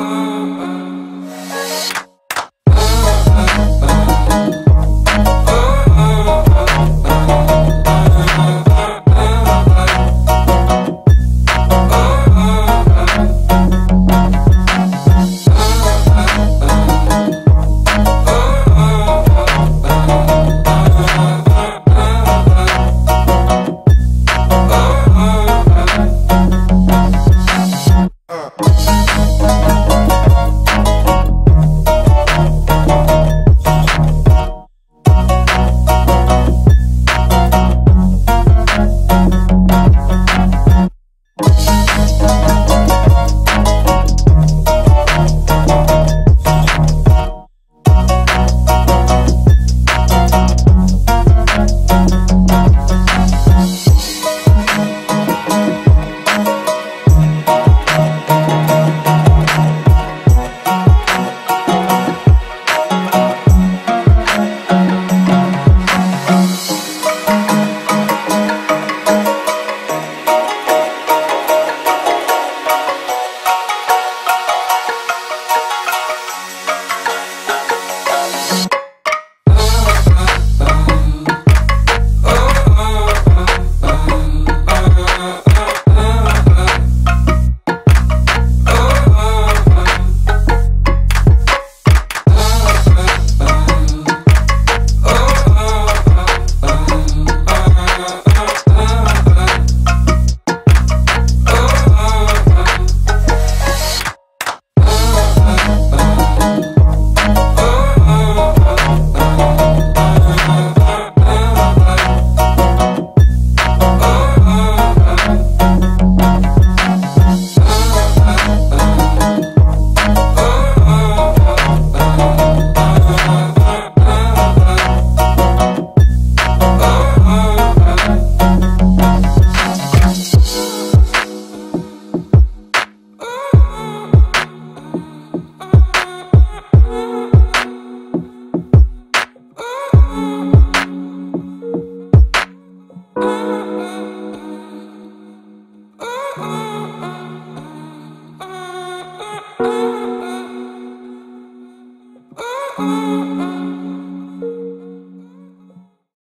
Oh. Oh, oh, oh.